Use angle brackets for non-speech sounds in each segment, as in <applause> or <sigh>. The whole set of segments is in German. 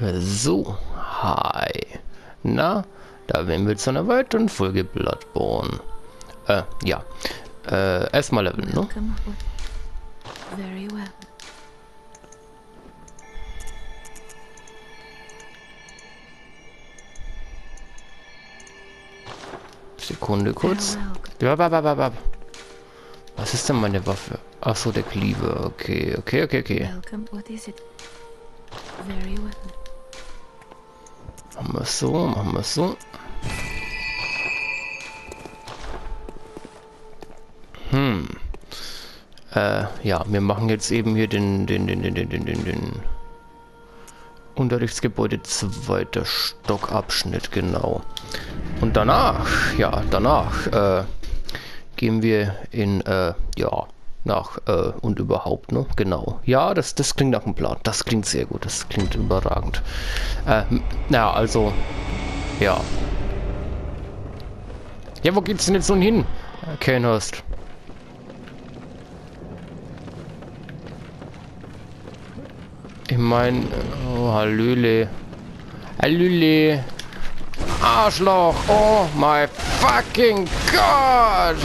So, hi. Na, da werden wir zu einer weiteren Folge Bloodborne. Äh, ja. Äh, erstmal leveln, ne? Very well. Sekunde kurz. Was ist denn meine Waffe? Ach so, der Cleaver. Okay, okay, okay, okay. Welcome. What is it? Very well. Machen wir es so, machen wir es so. Hm. Äh, ja, wir machen jetzt eben hier den, den, den, den, den, den, den, den Unterrichtsgebäude zweiter Stockabschnitt, genau. Und danach, ja, danach, äh, gehen wir in, äh, ja, nach, äh, und überhaupt, ne? Genau. Ja, das, das klingt nach einem Plan. Das klingt sehr gut. Das klingt überragend. Äh, na, also, ja. Ja, wo geht's denn jetzt nun hin, Kanehurst? Ich mein, oh, Hallöle. Hallöle. Arschloch. Oh my fucking God.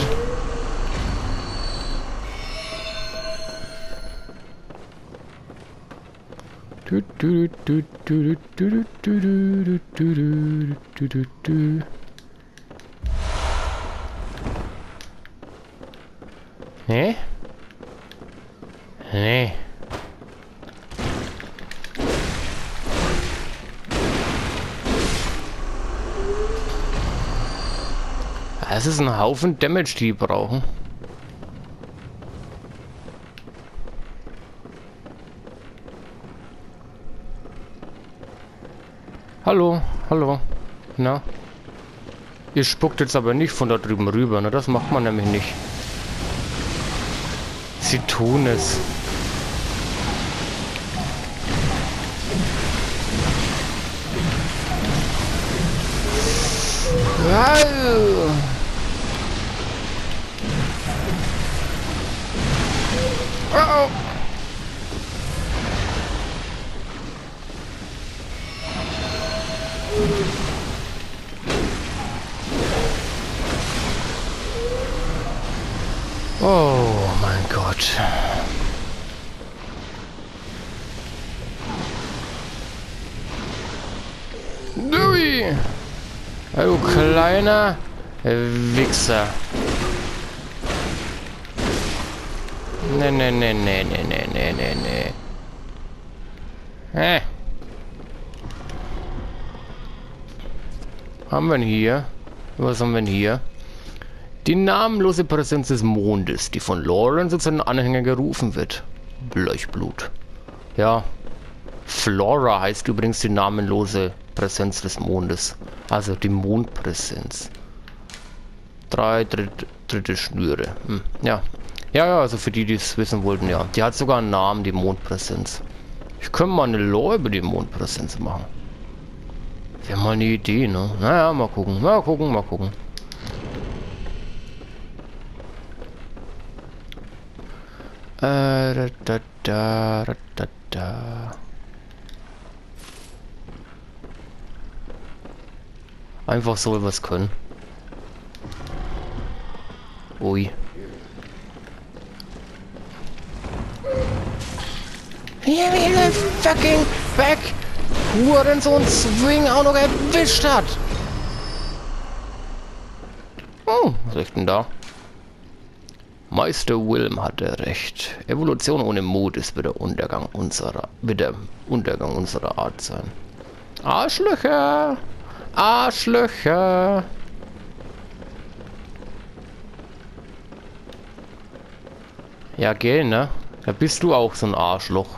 Nee? Nee. Es ist ein Haufen Damage, die brauchen. Hallo, hallo. Na? Ihr spuckt jetzt aber nicht von da drüben rüber, ne? Das macht man nämlich nicht. Sie tun es. Wow. Oh. Oh mein Gott. Dewey! Du kleiner Wichser. Ne, ne, ne, ne, ne, ne, ne, ne, ne. Hä? Haben wir hier? Was haben wir hier? Die namenlose Präsenz des Mondes, die von Lawrence und seinen Anhängern gerufen wird. Blechblut. Ja. Flora heißt übrigens die namenlose Präsenz des Mondes. Also die Mondpräsenz. Drei dritt, dritte Schnüre. Hm. Ja. Ja, ja, also für die, die es wissen wollten, ja. Die hat sogar einen Namen, die Mondpräsenz. Ich könnte mal eine Lore über die Mondpräsenz machen. Wäre mal eine Idee, ne? Naja, mal gucken. Mal gucken, mal gucken. Äh, da, da, da, da, da, da. Einfach so was können. Ui. Wie mir den fucking back Hurensohn Swing auch noch erwischt hat. Oh, was ist denn da? Meister Wilm hatte recht. Evolution ohne Mut ist wieder Untergang unserer, wieder Untergang unserer Art sein. Arschlöcher! Arschlöcher! Ja, gell, ne? Da bist du auch so ein Arschloch.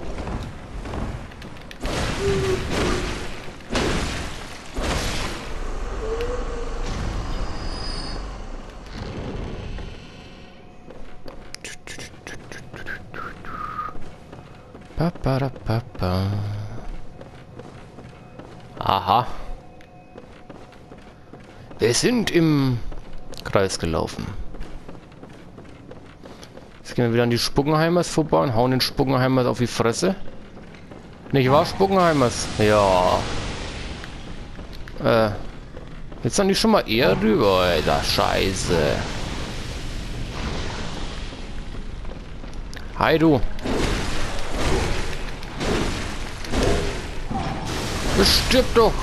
Wir sind im Kreis gelaufen. Jetzt gehen wir wieder an die Spuckenheimers vorbei und hauen den Spuckenheimers auf die Fresse. Nicht wahr, Spuckenheimers? Ja. Äh. Jetzt sind die schon mal eher rüber, Alter. Scheiße. Hi, du. Bestirb doch.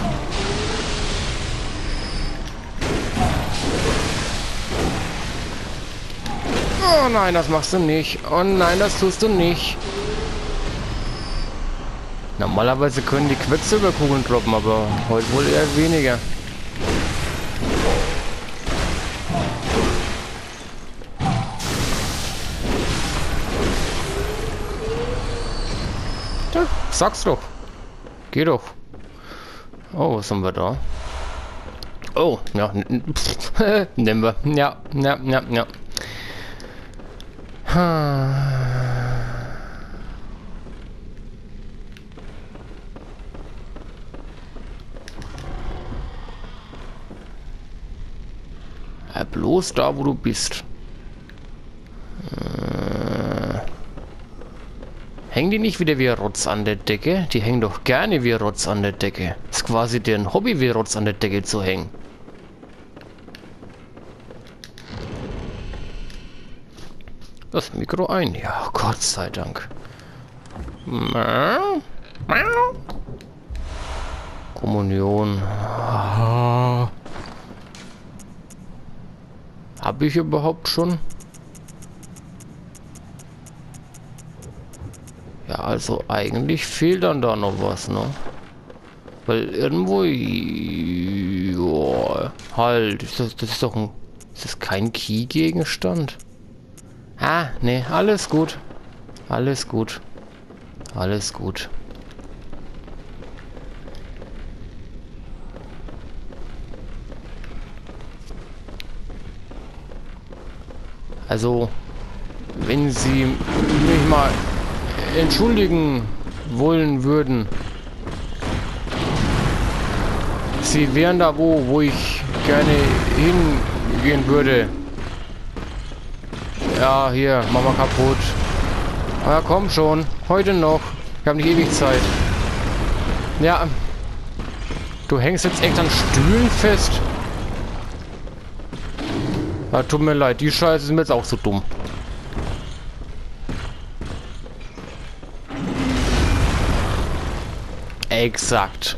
Nein, das machst du nicht. Oh nein, das tust du nicht. Normalerweise können die Quecksilberkugeln droppen, aber heute wohl eher weniger. Ja, sag's doch. Geh doch. Oh, was haben wir da? Oh, ja, <laughs> nehmen wir. Ja, ja, ja, ja. Ja, bloß da, wo du bist. Äh, hängen die nicht wieder wie Rotz an der Decke? Die hängen doch gerne wie Rotz an der Decke. Ist quasi deren Hobby, wie Rotz an der Decke zu hängen. Das Mikro ein. Ja, Gott sei Dank. Kommunion. Habe ich überhaupt schon? Ja, also eigentlich fehlt dann da noch was, ne? Weil irgendwo... Joa, halt, ist das, das ist doch ein... Ist das kein Key-Gegenstand? Ah, ne, alles gut. Alles gut. Alles gut. Also, wenn Sie mich mal entschuldigen wollen würden. Sie wären da wo, wo ich gerne hingehen würde. Ja, hier, mach mal kaputt. Ja, komm schon. Heute noch. Ich habe nicht ewig Zeit. Ja. Du hängst jetzt echt an Stühlen fest. Ja, tut mir leid, die Scheiße ist mir jetzt auch so dumm. Exakt.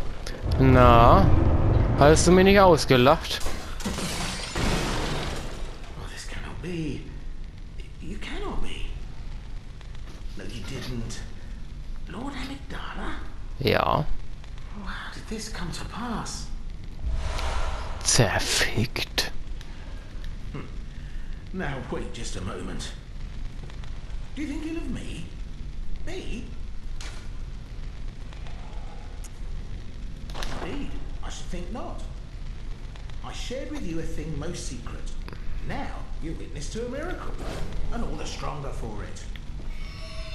Na, hast du mir nicht ausgelacht? Ja. How did this come to pass? Zerfickt. Now, wait just a moment. Do you think ill of me? Me? Indeed, I should think not. I shared with you a thing most secret. Now, you're witness to a miracle, and all the stronger for it.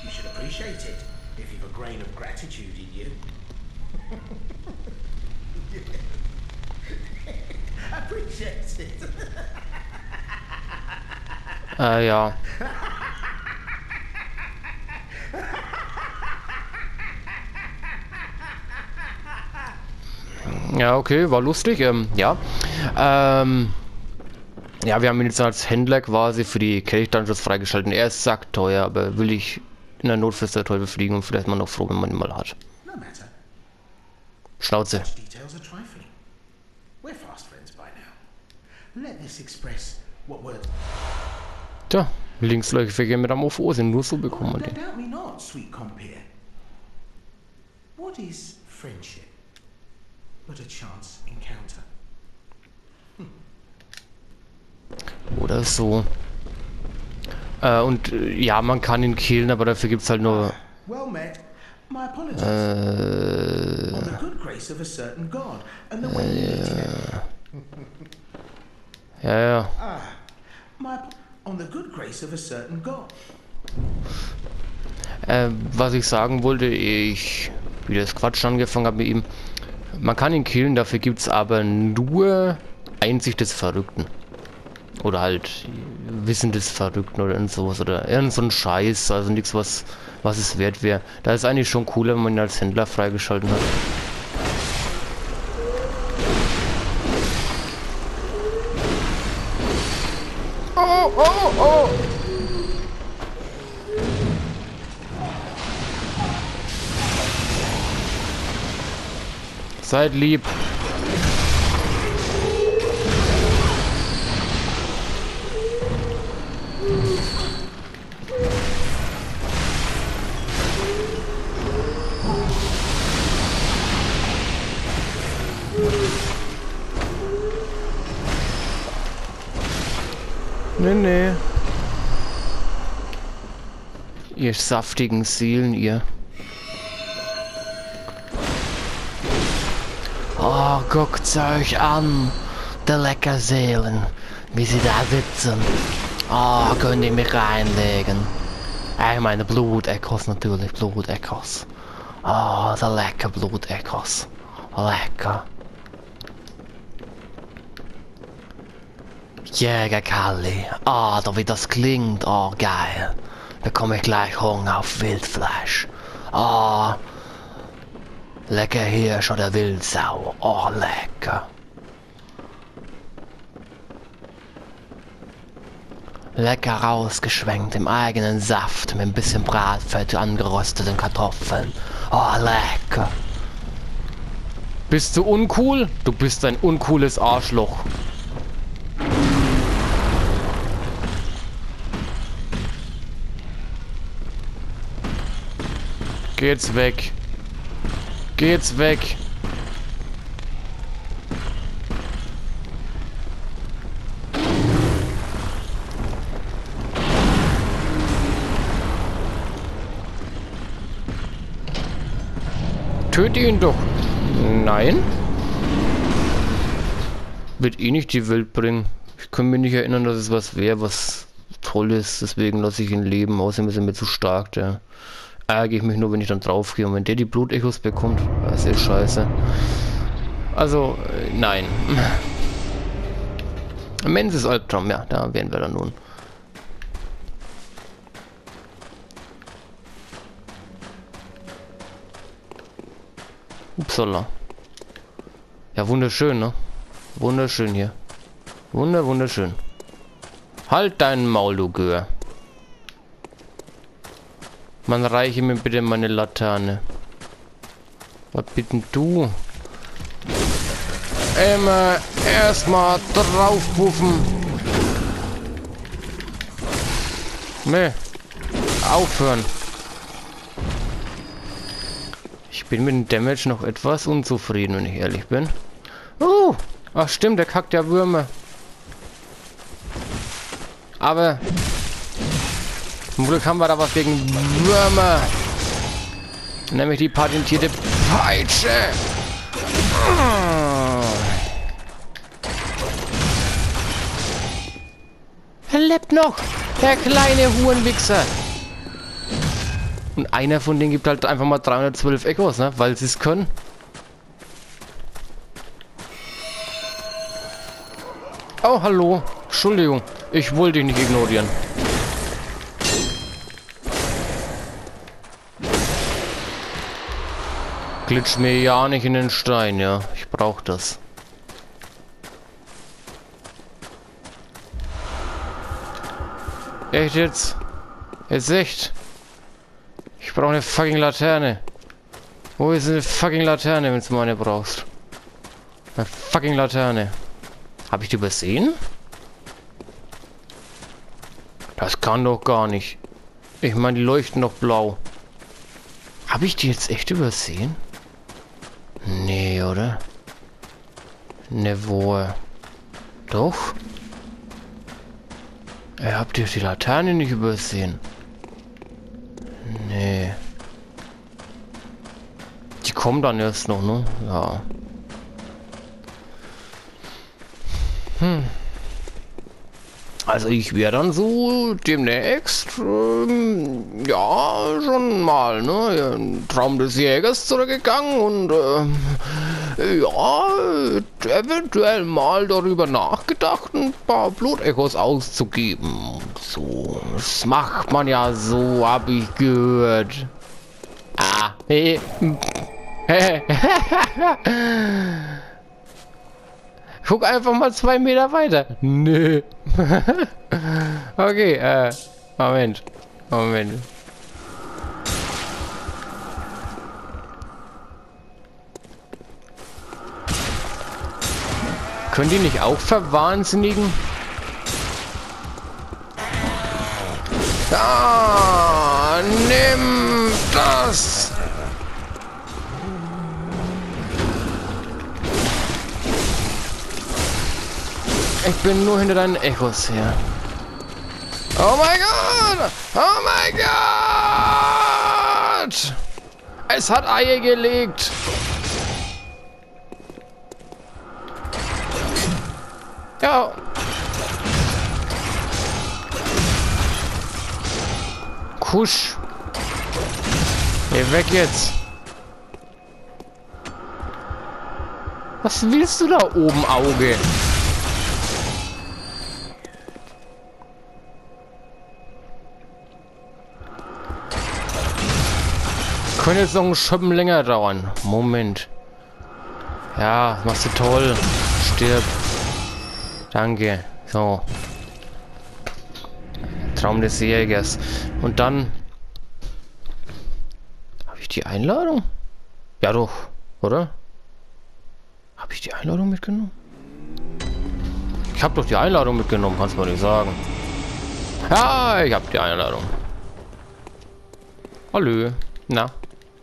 You should appreciate it, if you've a grain of gratitude in you. <laughs> appreciate it. <laughs> Äh, ja. Ja, okay, war lustig. Ähm, ja. Ähm, ja, wir haben ihn jetzt als Händler quasi für die Kelch-Dungeons freigeschalten. Er ist sackteuer, aber will ich in der Not der Teufel fliegen und vielleicht mal noch froh, wenn man ihn mal hat. Schnauze. Such details are trifling. We're fast friends by now. Let this express what word. Tja, Linksläufige mit Amorphose, nur so bekommt man Don't den. doubt me not, sweet compeer. What is friendship but a chance encounter? Oder so. Äh, und äh, ja, man kann ihn killen, aber dafür gibt es halt nur... Well met. My apologies. Äh, On the good grace of a certain god and the way you lived together. ja, ja. Äh, was ich sagen wollte, ich wieder das Quatsch angefangen habe mit ihm. Man kann ihn killen, dafür gibt es aber nur Einsicht des Verrückten. Oder halt Wissen des Verrückten oder irgend sowas. Oder irgend so ein Scheiß. Also nichts, was, was es wert wäre. Da ist eigentlich schon cooler, wenn man ihn als Händler freigeschalten hat. Oh, oh, oh! Seid lieb. Nee, nee. Ihr saftigen Seelen, ihr. Oh, guckt's euch an. Die lecker Seelen. Wie sie da sitzen. Oh, könnt ihr mich reinlegen. Ich meine Bluteckos natürlich, Bluteckos. Oh, der lecker Bluteckos. Lecker. Jägerkalli. Ah, oh, wie das klingt. Oh, geil. Bekomme ich gleich Hunger auf Wildfleisch. Oh, lecker Hirsch oder Wildsau. Oh, lecker. Lecker rausgeschwenkt im eigenen Saft mit ein bisschen Bratfett angerösteten Kartoffeln. Oh, lecker. Bist du uncool? Du bist ein uncooles Arschloch. Geht's weg. Geht's weg. Töte ihn doch. Nein. Wird eh nicht die Welt bringen. Ich kann mich nicht erinnern, dass es was wäre, was toll ist. Deswegen lasse ich ihn leben. Außerdem ist er mir zu stark, der ärgere ich mich nur, wenn ich dann drauf gehe. Und wenn der die Blutechos bekommt, das ist scheiße. Also, äh, nein. <laughs> Menses Albtraum, ja, da wären wir dann nun. Upsala. Ja, wunderschön, ne? Wunderschön hier. Wunder, wunderschön. Halt deinen Maul, du Gör. Man reiche mir bitte meine Laterne. Was bitten du? Immer erstmal draufpuffen. Nee. Aufhören. Ich bin mit dem Damage noch etwas unzufrieden, wenn ich ehrlich bin. Oh, ach stimmt, der kackt ja Würmer. Aber zum Glück haben wir da was gegen Würmer. Nämlich die patentierte Peitsche. Er lebt noch. Der kleine Hurenwichser. Und einer von denen gibt halt einfach mal 312 Echos, ne? Weil sie es können. Oh, hallo. Entschuldigung. Ich wollte dich nicht ignorieren. Glitsch mir ja nicht in den Stein, ja. Ich brauche das. Echt jetzt? Jetzt echt? Ich brauche eine fucking Laterne. Wo ist eine fucking Laterne, wenn du meine brauchst? Eine fucking Laterne. Habe ich die übersehen? Das kann doch gar nicht. Ich meine, die leuchten doch blau. Habe ich die jetzt echt übersehen? Nee, oder? Ne, wo? Doch? Ihr habt ihr die Laterne nicht übersehen? Nee. Die kommen dann erst noch, ne? Ja. Hm. Also ich wäre dann so demnächst, ähm, ja, schon mal, ne, Traum des Jägers zurückgegangen und, äh, ja, eventuell mal darüber nachgedacht, ein paar Blutechos auszugeben. So, das macht man ja so, hab ich gehört. Ah, hey. Guck einfach mal zwei Meter weiter. Nö. <laughs> okay, äh, Moment. Moment. Können die nicht auch verwahnsinnigen? Da, nimm das! Ich bin nur hinter deinen Echos her. Oh mein Gott! Oh mein Gott! Es hat Eier gelegt! Ja. Kusch. Geh weg jetzt. Was willst du da oben, Auge? Könnte jetzt noch ein Schöppen länger dauern. Moment. Ja, machst du toll. Stirb. Danke. So. Traum des Jägers. Und dann... Habe ich die Einladung? Ja doch, oder? Habe ich die Einladung mitgenommen? Ich habe doch die Einladung mitgenommen, kannst du mal nicht sagen. Ja, ich habe die Einladung. Hallo. Na,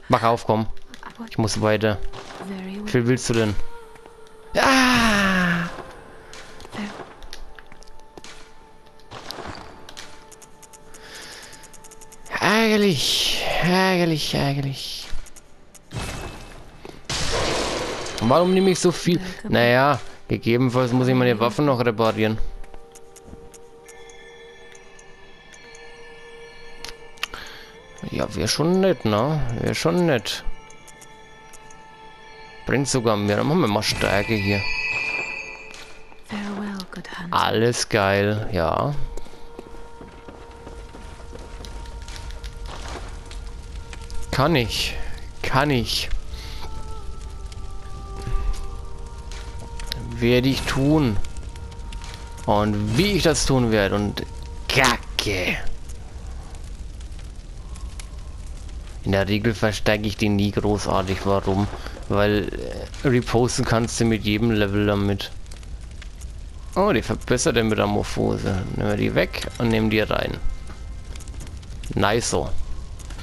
mach auf, komm. Ich muss weiter. Wie viel willst du denn? Ja! Ärgerlich, ärgerlich, ärgerlich. Warum nehme ich so viel? Naja, gegebenenfalls muss ich meine Waffen noch reparieren. Ja, wäre schon nett, ne? Wäre schon nett. Bringt sogar mehr. Dann machen wir mal Stärke hier. Alles geil, ja. Kann ich. Kann ich. Werde ich tun. Und wie ich das tun werde. Und Kacke. In der Regel verstärke ich den nie großartig. Warum? Weil äh, reposten kannst du mit jedem Level damit. Oh, die verbesserte Metamorphose. Nehmen wir die weg und nehmen die rein. Nice so.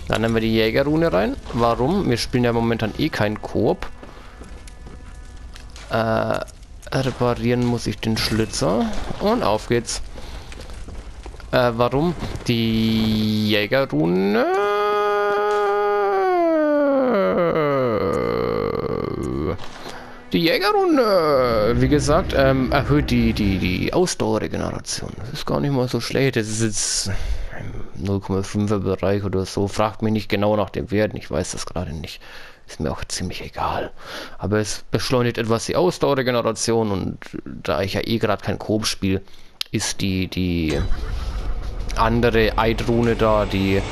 Dann nehmen wir die Jägerrune rein. Warum? Wir spielen ja momentan eh kein Koop. Äh, reparieren muss ich den Schlitzer. Und auf geht's. Äh, warum? Die Jägerrune... Die Jägerrunde, wie gesagt, ähm, erhöht die, die, die Ausdauerregeneration. Das ist gar nicht mal so schlecht. Das ist jetzt 0,5er Bereich oder so. Fragt mich nicht genau nach dem Werten. Ich weiß das gerade nicht. Ist mir auch ziemlich egal. Aber es beschleunigt etwas die Ausdauerregeneration und da ich ja eh gerade kein Coop spiele, ist die, die andere Eidrune da, die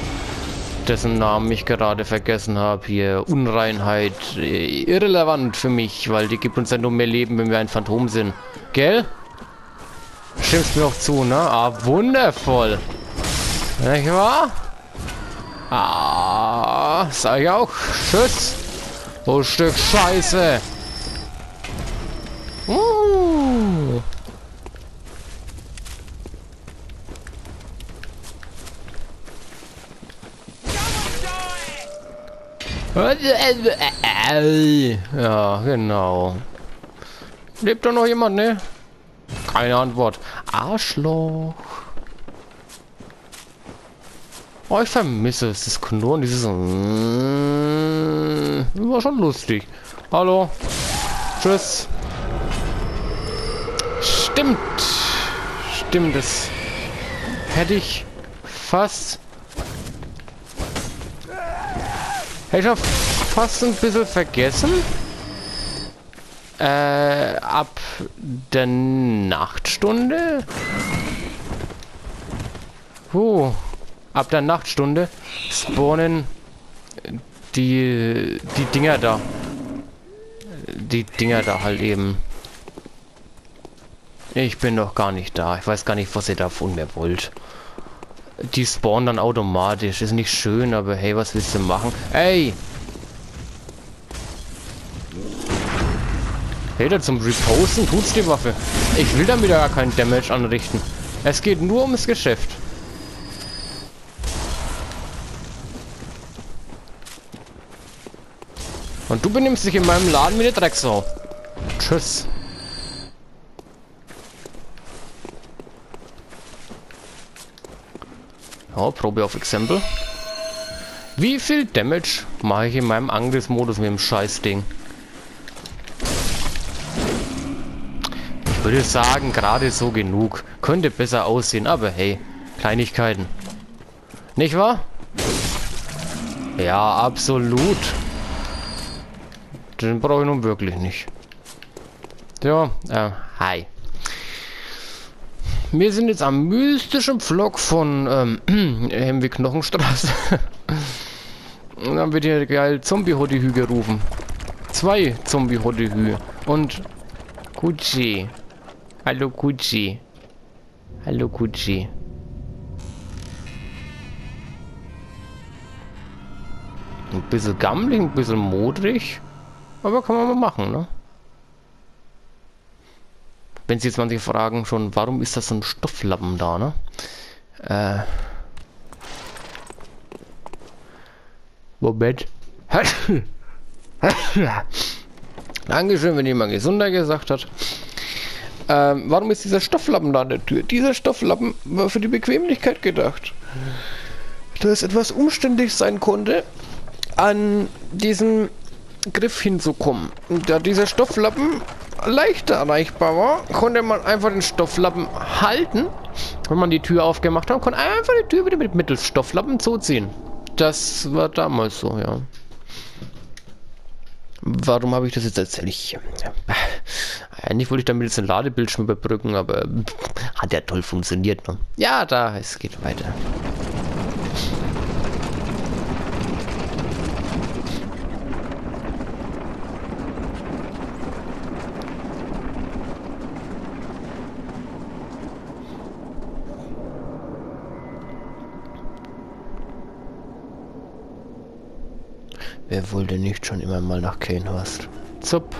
dessen Namen ich gerade vergessen habe, hier Unreinheit, äh, irrelevant für mich, weil die gibt uns ja nur mehr Leben, wenn wir ein Phantom sind. Gell? Stimmst mir auch zu, ne? Ah, wundervoll. Nicht wahr? Ah, sag ich auch. Tschüss. Oh, Stück Scheiße. Uh. Ja, genau. Lebt da noch jemand, ne? Keine Antwort. Arschloch. Oh, ich vermisse es. Das Knurren, dieses... Mm, war schon lustig. Hallo. Tschüss. Stimmt. Stimmt es. hätte ich fast... Hätte ich auch fast ein bisschen vergessen. Äh, ab der Nachtstunde? Uh, ab der Nachtstunde spawnen die, die Dinger da. Die Dinger da halt eben. Ich bin noch gar nicht da. Ich weiß gar nicht, was ihr da von mir wollt. Die spawnen dann automatisch. Ist nicht schön, aber hey, was willst du machen? Ey! Hey, zum Reposten tut's die Waffe. Ich will damit ja gar keinen Damage anrichten. Es geht nur ums Geschäft. Und du benimmst dich in meinem Laden wie eine Drecksau. Tschüss. Ja, Probe auf Exempel. Wie viel Damage mache ich in meinem Angriffsmodus mit dem Scheißding? Ich würde sagen, gerade so genug. Könnte besser aussehen, aber hey, Kleinigkeiten. Nicht wahr? Ja, absolut. Den brauche ich nun wirklich nicht. Ja, äh, hi. Wir sind jetzt am mystischen Vlog von ähm, <clears throat> Hemweg Knochenstraße. Und <laughs> dann wird hier geil Zombie-Hoddihü gerufen. Zwei Zombie-Hoddihü. Und Gucci. Hallo Gucci. Hallo Gucci. Ein bisschen gammelig, ein bisschen modrig. Aber kann man mal machen, ne? Wenn Sie jetzt manche fragen schon, warum ist das so ein Stofflappen da, ne? Äh. Moment. <laughs> Dankeschön, wenn jemand gesunder gesagt hat. Ähm, warum ist dieser Stofflappen da an der Tür? Dieser Stofflappen war für die Bequemlichkeit gedacht. Da es etwas umständlich sein konnte, an diesen Griff hinzukommen. Da dieser Stofflappen leichter erreichbar war, konnte man einfach den Stofflappen halten. Wenn man die Tür aufgemacht hat, konnte einfach die Tür wieder mit mittels Stofflappen zuziehen. Das war damals so, ja. Warum habe ich das jetzt erzählt? Ich, eigentlich wollte ich damit jetzt den Ladebildschirm überbrücken, aber hat ja toll funktioniert. Ne? Ja, da, es geht weiter. Wer wollte nicht schon immer mal nach Kanehurst? Zup.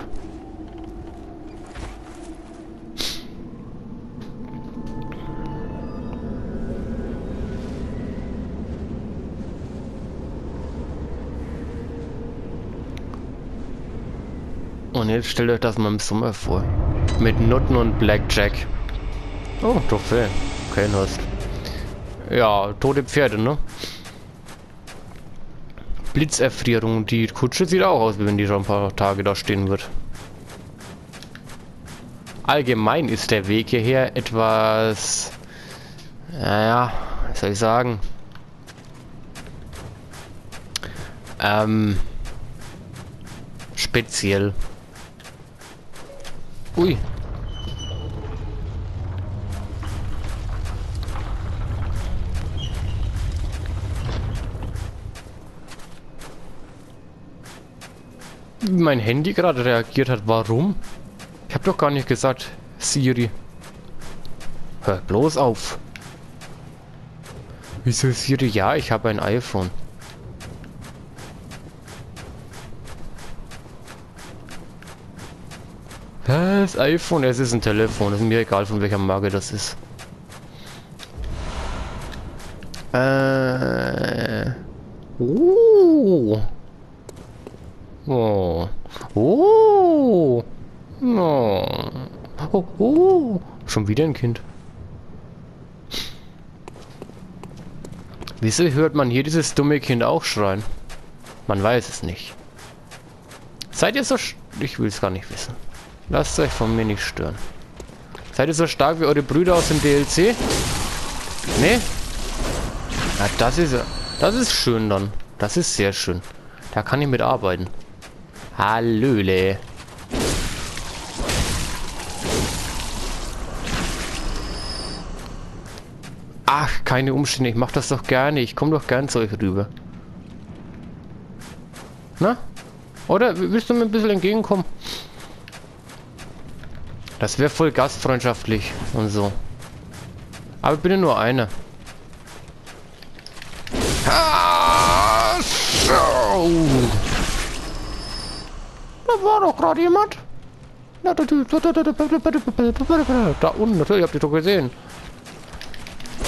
Und jetzt stellt euch das mal im Sommer vor. Mit Nutten und Blackjack. Oh, Trophäe. Kanehurst. Ja, tote Pferde, ne? Blitzerfrierung. Die Kutsche sieht auch aus, wie wenn die schon ein paar Tage da stehen wird. Allgemein ist der Weg hierher etwas... Naja, was soll ich sagen? Ähm... Speziell. Ui, wie mein Handy gerade reagiert hat. Warum? Ich habe doch gar nicht gesagt, Siri. Hör bloß auf. Wieso Siri? Ja, ich habe ein iPhone. Das iPhone, es ist ein Telefon. Ist mir egal, von welcher Marke das ist. Äh. Uh. Oh. Oh. Oh. Oh. oh. Schon wieder ein Kind. Wieso hört man hier dieses dumme Kind auch schreien? Man weiß es nicht. Seid ihr so... Ich will es gar nicht wissen. Lasst euch von mir nicht stören. Seid ihr so stark wie eure Brüder aus dem DLC? Nee? Na, das ist, das ist schön dann. Das ist sehr schön. Da kann ich mitarbeiten. Hallöle. Ach, keine Umstände. Ich mach das doch gerne. Ich komme doch gern zu euch rüber. Na? Oder willst du mir ein bisschen entgegenkommen? Das wäre voll gastfreundschaftlich und so. Aber ich bin ja nur einer. Ah. Da war doch gerade jemand. Da unten, natürlich, habt ihr doch gesehen.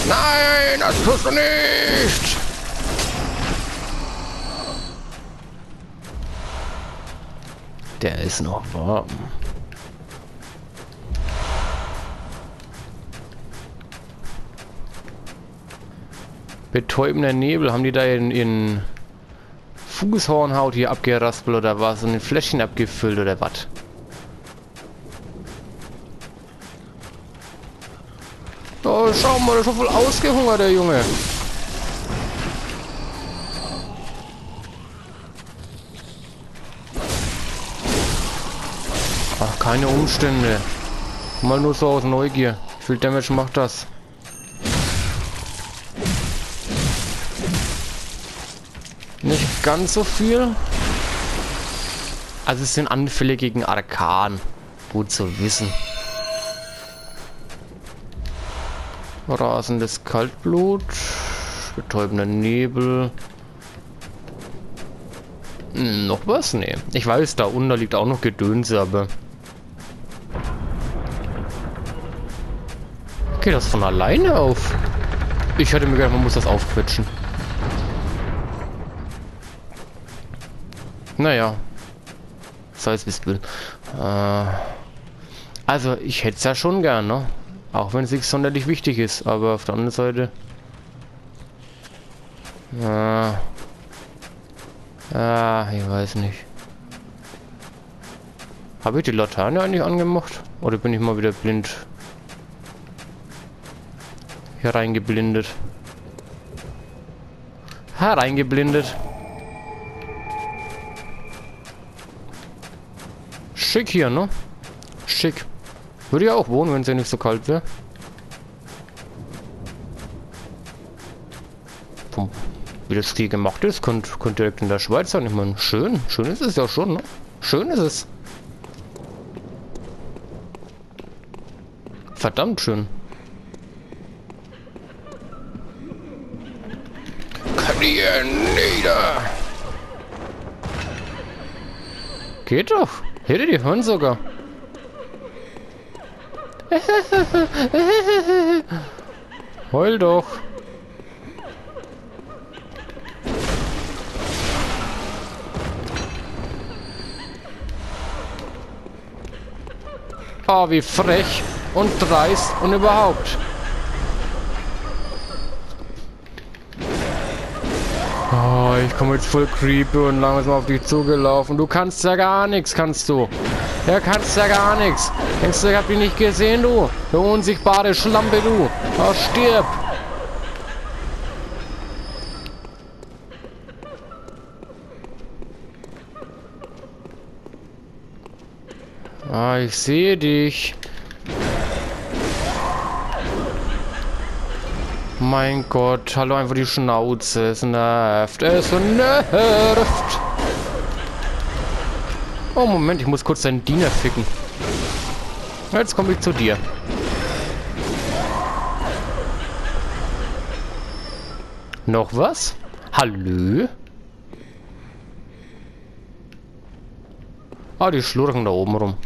Nein, das tust du nicht! Der ist noch warm. Betäubender Nebel, haben die da in, in Fußhornhaut hier abgeraspelt oder was? Und ein Fläschchen abgefüllt oder was? Oh, schau mal, der ist schon voll ausgehungert, der Junge. Ach, keine Umstände. Mal nur so aus Neugier. Wie viel Damage macht das? Nicht ganz so viel. Also es sind Anfälle gegen Arkan. Gut zu wissen. Rasendes Kaltblut. Betäubender Nebel. Noch was? Nee. Ich weiß, da unten liegt auch noch Gedönse, aber... Geht das von alleine auf? Ich hätte mir gedacht, man muss das aufquetschen. Naja. Sei es wie es will. Äh, also, ich hätte es ja schon gern, ne? Auch wenn es nicht sonderlich wichtig ist, aber auf der anderen Seite... Ja. Ah, ich weiß nicht. Habe ich die Laterne eigentlich angemacht? Oder bin ich mal wieder blind? Hier reingeblindet. Hereingeblindet. Schick hier, ne? Schick. Würde ja auch wohnen, wenn es ja nicht so kalt wäre. Wie das hier gemacht ist, könnte, könnte direkt in der Schweiz sein. Ich meine, schön. Schön ist es ja schon, ne? Schön ist es. Verdammt schön. Knie nieder! Geht doch. Hätte die hören sogar. <laughs> Heul doch. Oh, wie frech und dreist und überhaupt. Oh, ich komme jetzt voll creepy und langsam auf dich zugelaufen. Du kannst ja gar nichts, kannst du. Ja, kannst ja gar nichts. Denkst du, ich hab dich nicht gesehen, du? Du unsichtbare Schlampe, du. Oh, stirb. Ah, ich sehe dich. Mein Gott, hallo einfach die Schnauze. Es nervt. Es nervt. Oh, Moment, ich muss kurz deinen Diener ficken. Jetzt komme ich zu dir. Noch was? Hallo? Ah, die schlurren da oben rum.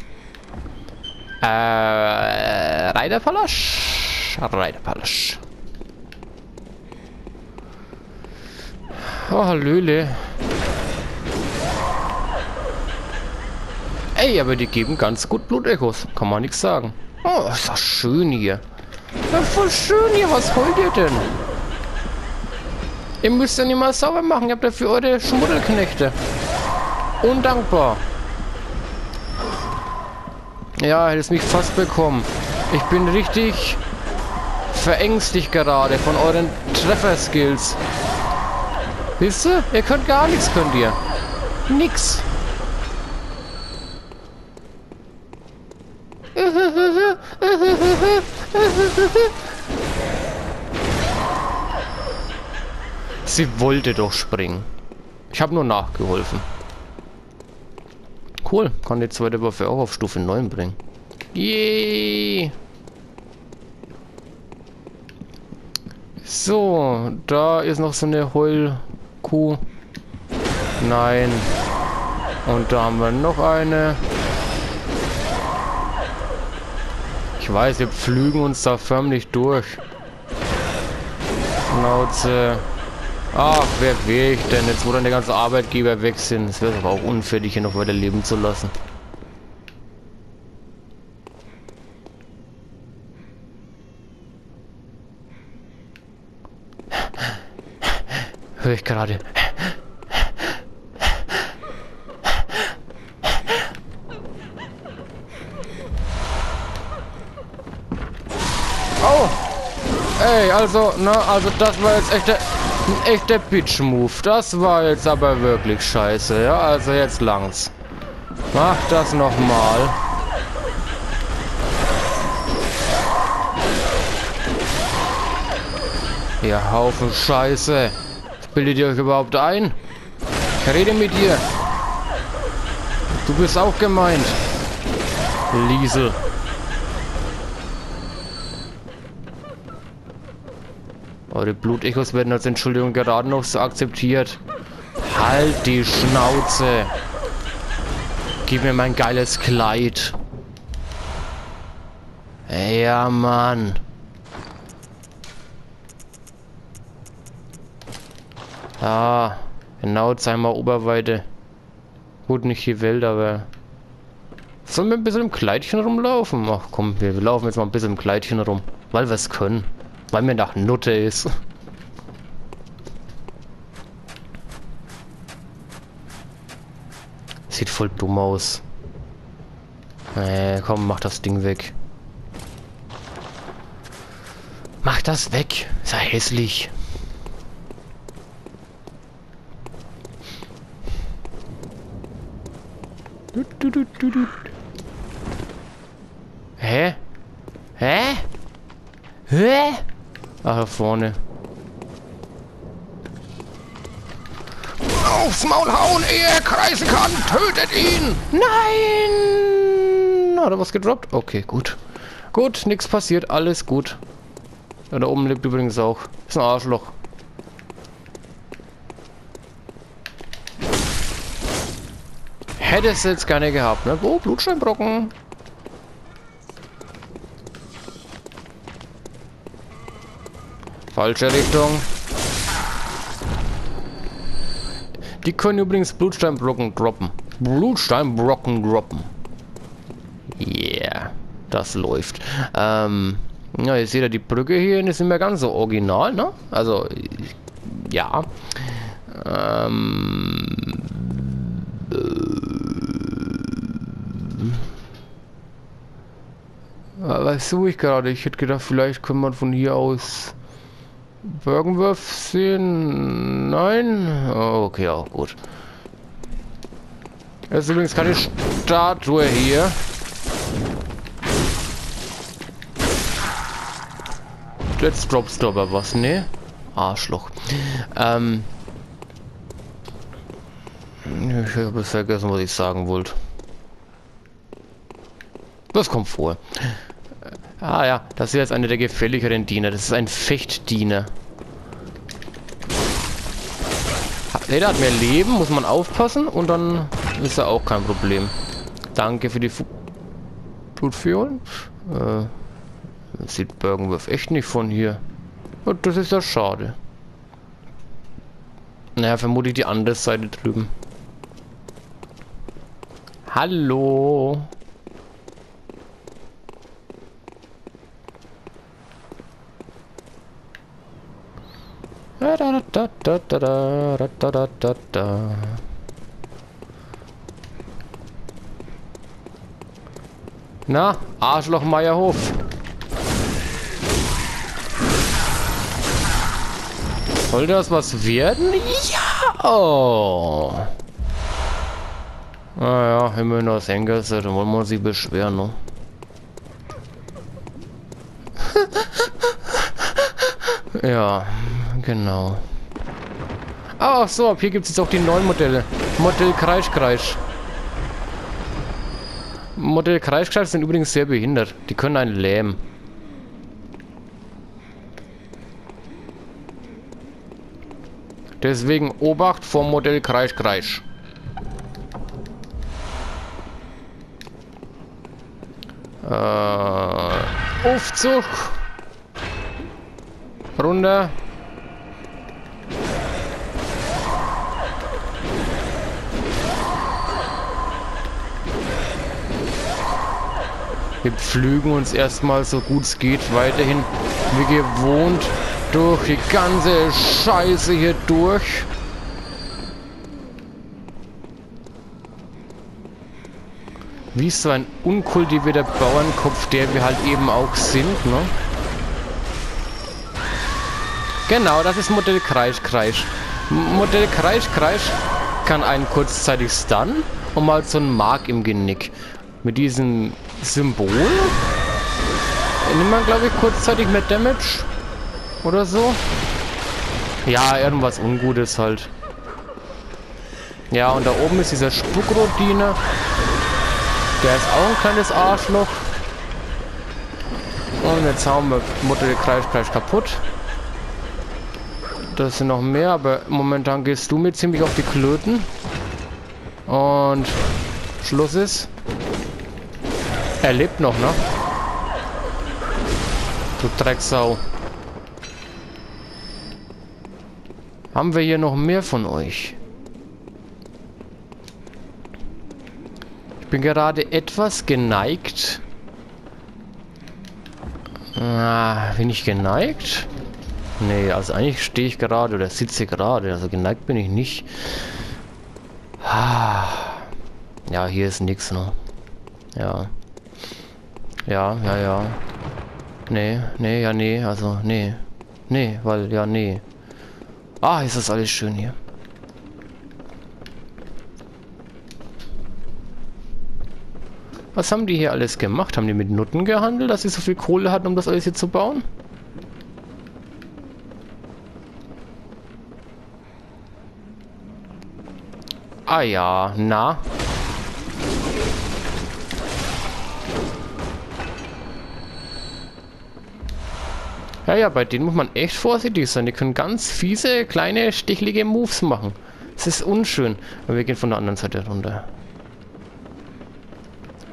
Äh, Reiterpalasch? Reiterpalasch. Oh, Hallöle. Ey, aber die geben ganz gut Blutechos. Kann man nichts sagen. Oh, ist das schön hier. Ja, voll schön hier. Was wollt ihr denn? Ihr müsst ja nicht mal sauber machen. Ihr habt dafür eure Schmuddelknechte. Undankbar. Ja, hätte es mich fast bekommen. Ich bin richtig verängstigt gerade von euren Trefferskills. Wisst ihr? Ihr könnt gar nichts, könnt ihr. Nix. Sie wollte doch springen. Ich habe nur nachgeholfen. Cool, kann die zweite Waffe auch auf Stufe 9 bringen. Yay! So, da ist noch so eine Heulkuh. Nein. Und da haben wir noch eine. Ich weiß, wir pflügen uns da förmlich durch. Schnauze. Ach, wer wäre ich denn jetzt, wo dann die ganzen Arbeitgeber weg sind? Es wäre aber auch unfair, dich hier noch weiter leben zu lassen. Höre ich gerade. Also, na, also das war jetzt echt der, ein echter Bitch-Move. Das war jetzt aber wirklich scheiße, ja? Also jetzt langs. Mach das nochmal. Ihr Haufen Scheiße. Bildet ihr euch überhaupt ein? Ich rede mit dir. Du bist auch gemeint. Liesel. Eure Blutechos werden als Entschuldigung gerade noch so akzeptiert. Halt die Schnauze. Gib mir mein geiles Kleid. Ja, Mann. Ah, genau, zweimal Oberweite. Gut, nicht die Welt, aber... Sollen wir ein bisschen im Kleidchen rumlaufen? Ach komm, wir laufen jetzt mal ein bisschen im Kleidchen rum. Weil wir es können. Weil mir nach Nutte ist. Sieht voll dumm aus. Äh, komm, mach das Ding weg. Mach das weg. Sei hässlich. Hä? Hä? Hä? Ach, da vorne. Aufs Maul hauen, ehe er kreisen kann! Tötet ihn! Nein! Hat er was gedroppt? Okay, gut. Gut, nichts passiert, alles gut. Ja, da oben lebt übrigens auch. Ist ein Arschloch. Hätte es jetzt gerne gehabt, ne? Oh, Blutsteinbrocken. Falsche Richtung. Die können übrigens Blutsteinbrocken droppen. Blutsteinbrocken droppen. Yeah, das läuft. Ähm, ja, ihr seht ja, die Brücke hier ist nicht ganz so original, ne? Also, ja. Ähm, was suche ich gerade? Ich hätte gedacht, vielleicht kann man von hier aus Bergenwurf sehen. Nein? Oh, okay, auch gut. Das ist übrigens keine Statue hier. Jetzt droppst du aber was, ne? Arschloch. Ähm. Ich habe vergessen, was ich sagen wollte. Das kommt vor. Ah ja, das ist jetzt einer der gefährlicheren Diener. Das ist ein Fechtdiener. Der hat mehr Leben, muss man aufpassen und dann ist er auch kein Problem. Danke für die Blutführung. Äh, sieht Bergenwurf echt nicht von hier. Und das ist ja schade. Naja, vermutlich die andere Seite drüben. Hallo. Na, Arschloch Meierhof. Soll das was werden? Ja! Oh. Naja, immerhin aus Engelse, dann wollen wir nicht beschweren, ne? <laughs> ja, genau. Ach so, ab hier gibt es jetzt auch die neuen Modelle. Modell Kreisch Kreisch. Modell Kreisch Kreisch sind übrigens sehr behindert. Die können einen lähmen. Deswegen Obacht vom Modell Kreisch Kreisch. Äh, Aufzug. Runter. Wir pflügen uns erstmal so gut es geht weiterhin wie gewohnt durch die ganze Scheiße hier durch. Wie so ein unkultivierter Bauernkopf, der wir halt eben auch sind, ne? Genau, das ist Modell Kreisch Kreisch. Modell Kreisch Kreisch kann einen kurzzeitig stunnen und mal so ein Mark im Genick. Mit diesem Symbol nimmt man, glaube ich, kurzzeitig mehr Damage. Oder so. Ja, irgendwas Ungutes halt. Ja, und da oben ist dieser Spuckrodiner. Der ist auch ein kleines Arschloch. Und jetzt haben wir Mutter Kreis gleich kaputt. Das sind noch mehr, aber momentan gehst du mir ziemlich auf die Klöten. Und Schluss ist. Er lebt noch, ne? Du Drecksau. Haben wir hier noch mehr von euch? Ich bin gerade etwas geneigt. Ah, bin ich geneigt? Nee, also eigentlich stehe ich gerade oder sitze gerade. Also geneigt bin ich nicht. Ah. Ja, hier ist nichts, ne? Ja. Ja, ja, ja. Nee, nee, ja, nee, also, nee. Nee, weil, ja, nee. Ah, ist das alles schön hier. Was haben die hier alles gemacht? Haben die mit Nutten gehandelt, dass sie so viel Kohle hatten, um das alles hier zu bauen? Ah ja, na. Ja, ja, bei denen muss man echt vorsichtig sein. Die können ganz fiese, kleine, stichlige Moves machen. Es ist unschön. Aber wir gehen von der anderen Seite runter.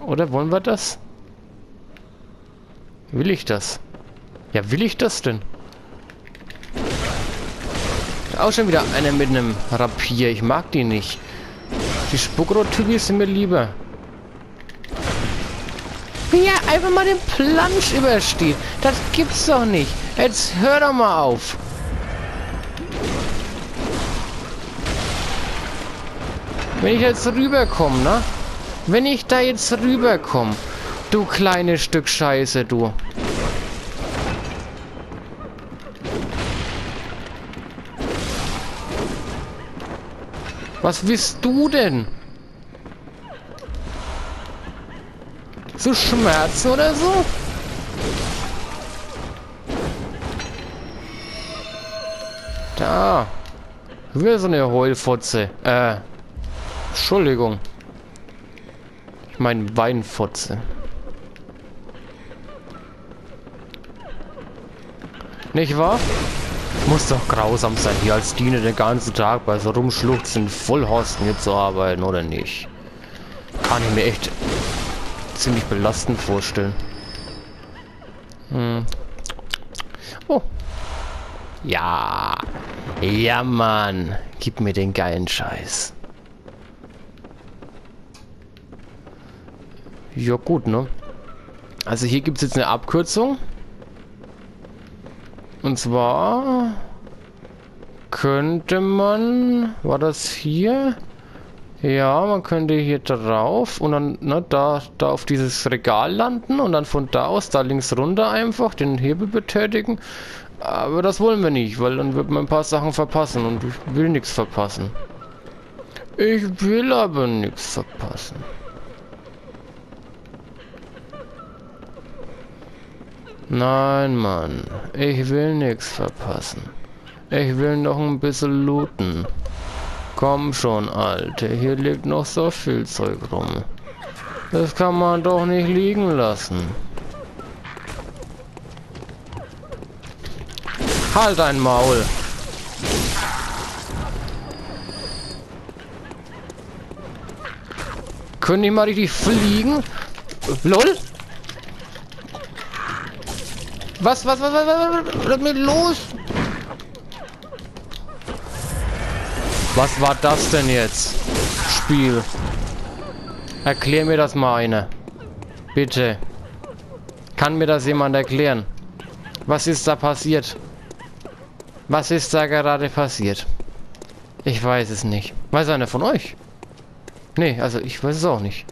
Oder wollen wir das? Will ich das? Ja, will ich das denn? Auch schon wieder einer mit einem Rapier. Ich mag die nicht. Die Spuckrot-Typis sind mir lieber. Er einfach mal den Plansch übersteht. Das gibt's doch nicht. Jetzt hör doch mal auf. Wenn ich jetzt rüberkomme, ne? Wenn ich da jetzt rüberkomme, du kleines Stück Scheiße, du. Was willst du denn? So Schmerzen oder so? Da. Wieder so eine Heulfotze. Äh. Entschuldigung. Ich meine Weinfotze. Nicht wahr? Muss doch grausam sein, hier als Diener den ganzen Tag bei so rumschluchzen Vollhorsten hier zu arbeiten, oder nicht? Kann ich mir echt ziemlich belastend vorstellen. Hm. Ja. Ja, Mann. Gib mir den geilen Scheiß. Ja, gut, ne? Also hier gibt es jetzt eine Abkürzung. Und zwar könnte man... War das hier? Ja, man könnte hier drauf und dann ne, da, da auf dieses Regal landen und dann von da aus da links runter einfach den Hebel betätigen Aber das wollen wir nicht, weil dann wird man ein paar Sachen verpassen und ich will nichts verpassen. Ich will aber nichts verpassen. Nein, Mann. Ich will nichts verpassen. Ich will noch ein bisschen looten. Komm schon, Alte. Hier liegt noch so viel Zeug rum. Das kann man doch nicht liegen lassen. Halt dein Maul. Können die mal richtig fliegen? LOL? Was, was, was, was, was, was mit los? Was war das denn jetzt? Spiel. Erklär mir das mal eine. Bitte. Kann mir das jemand erklären? Was ist da passiert? Was ist da gerade passiert? Ich weiß es nicht. Weiß einer von euch? Nee, also ich weiß es auch nicht.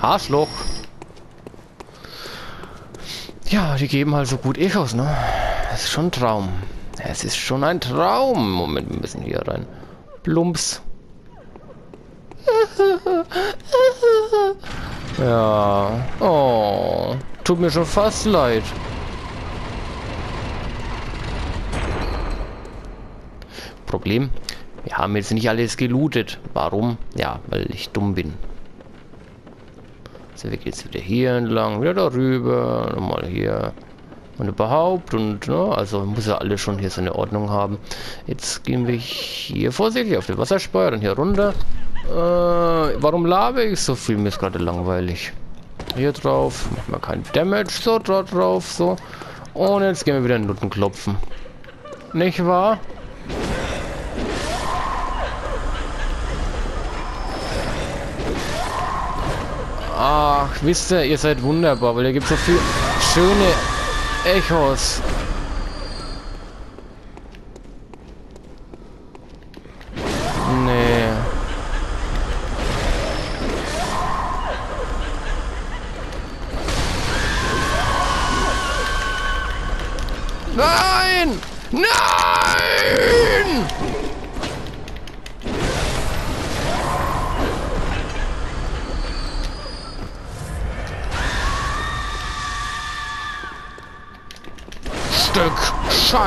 Arschloch. Ja, die geben halt so gut Echos, ne? Das ist schon ein Traum. Es ist schon ein Traum. Moment, wir müssen hier rein. Plumps. <laughs> ja. Oh. Tut mir schon fast leid. Problem. Wir haben jetzt nicht alles gelootet. Warum? Ja, weil ich dumm bin. So, wir gehen jetzt wieder hier entlang, wieder darüber, nochmal hier und überhaupt und ne, also muss ja alles schon hier seine Ordnung haben. Jetzt gehen wir hier vorsichtig auf den Wasserspeier und hier runter. Äh, warum labe ich so viel? Mir ist gerade langweilig. Hier drauf, machen wir kein Damage, so da drauf, so. Und jetzt gehen wir wieder in Nutten klopfen. Nicht wahr? Ach, wisst ihr, ihr seid wunderbar, weil ihr gibt so viel schöne Echos.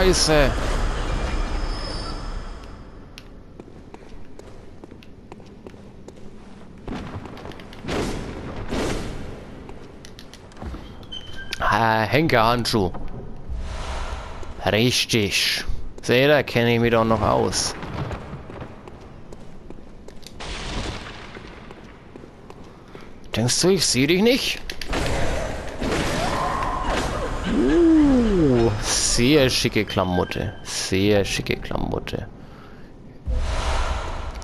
Scheiße. Ah, Henkerhandschuh. Richtig. Seht ihr, kenne ich mich doch noch aus. Denkst du, ich sehe dich nicht? Sehr schicke Klamotte. Sehr schicke Klamotte.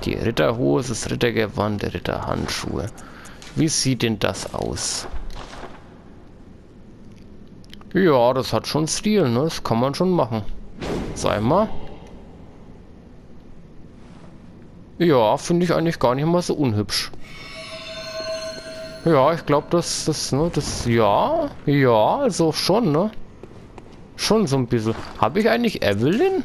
Die Ritterhose, das Rittergewand, Ritterhandschuhe. Wie sieht denn das aus? Ja, das hat schon Stil, ne? Das kann man schon machen. Sei mal. Ja, finde ich eigentlich gar nicht mal so unhübsch. Ja, ich glaube, das, das, ne, das, ja, ja, also schon, ne? Schon so ein bisschen. Habe ich eigentlich Evelyn?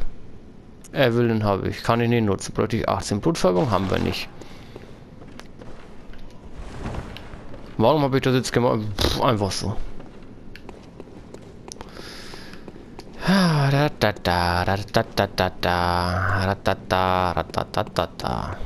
Evelyn habe ich. Kann ich nicht nutzen. Bräuchte ich 18 Blutfärbung? Haben wir nicht. Warum habe ich das jetzt gemacht? Pff, einfach so. Da da da da da da da da da da da da da da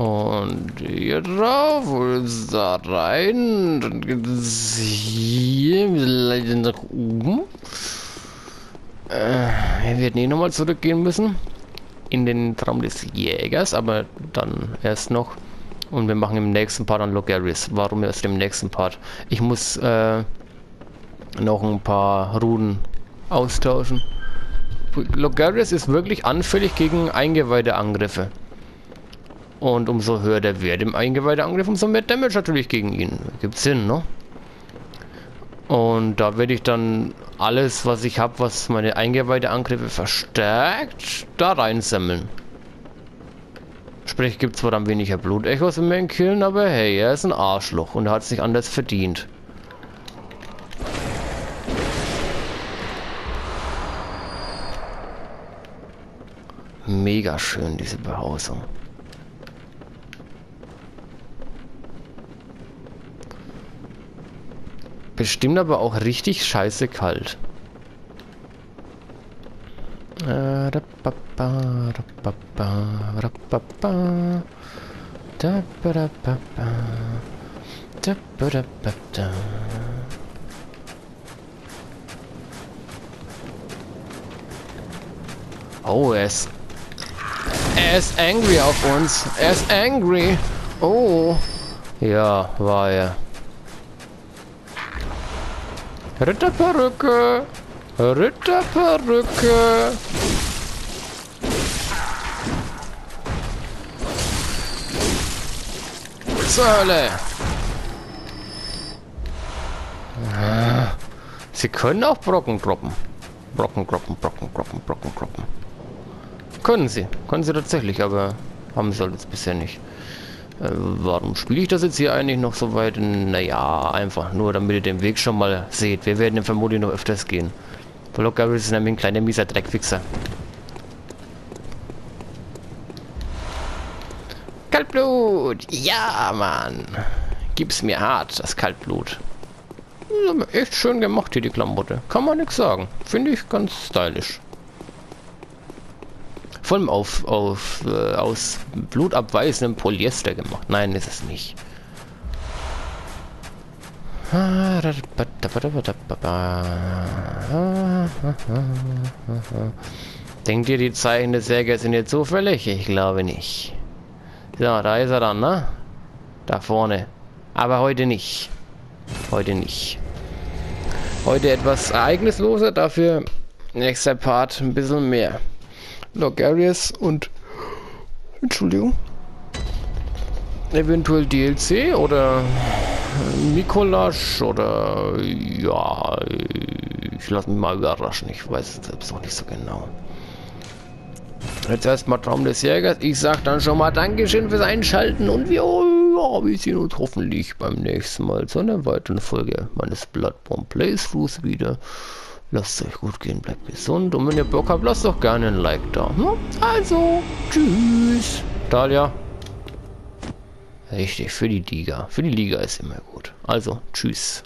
Und hier drauf und da rein. Dann geht es hier vielleicht nach oben. Äh, wir werden eh nochmal zurückgehen müssen. In den Traum des Jägers, aber dann erst noch. Und wir machen im nächsten Part dann Logaris. Warum erst im nächsten Part? Ich muss äh, noch ein paar Runen austauschen. Logaris ist wirklich anfällig gegen Eingeweideangriffe. Und umso höher der Wert im Eingeweideangriff, umso mehr Damage natürlich gegen ihn. Gibt Sinn, ne? Und da werde ich dann alles, was ich habe, was meine Eingeweideangriffe verstärkt, da reinsammeln. Sprich, gibt zwar dann weniger Blutechos in meinen Killen, aber hey, er ist ein Arschloch und er hat es nicht anders verdient. Mega schön, diese Behausung. Bestimmt aber auch richtig scheiße kalt. Oh, er ist... Er ist angry auf uns. Er ist angry. Oh. Ja, war er. Ritterperücke. Ritterperücke. Zur Hölle. Sie können auch Brocken droppen. Brocken, droppen, Brocken, droppen, Brocken, droppen. Können sie. Können sie tatsächlich, aber haben sie halt jetzt bisher nicht. Äh, warum spiele ich das jetzt hier eigentlich noch so weit? Naja, einfach nur, damit ihr den Weg schon mal seht. Wir werden vermutlich noch öfters gehen. Block Garrett ist nämlich ein kleiner mieser Dreckfixer. Kaltblut! Ja, Mann! Gib's mir hart, das Kaltblut. echt schön gemacht hier, die Klamotte. Kann man nichts sagen. Finde ich ganz stylisch. Allem auf, auf äh, aus blutabweisendem Polyester gemacht. Nein, ist es nicht. Denkt ihr, die Zeichen des Jägers sind jetzt zufällig? Ich glaube nicht. So, da ist er dann, ne? Da vorne. Aber heute nicht. Heute nicht. Heute etwas ereignisloser, dafür nächster Part ein bisschen mehr. Logarius und Entschuldigung. Eventuell DLC oder Mikolasch oder ja, ich lasse mich mal überraschen. Ich weiß es selbst noch nicht so genau. Jetzt erstmal Traum des Jägers. Ich sag dann schon mal Dankeschön fürs Einschalten und wir, ja, wir sehen uns hoffentlich beim nächsten Mal zu einer weiteren Folge meines Bloodborne Playthroughs wieder. Lasst es euch gut gehen, bleibt gesund und wenn ihr Bock habt, lasst doch gerne ein Like da. Hm? Also, tschüss. Dalia. Richtig, für die Liga. Für die Liga ist immer gut. Also, tschüss.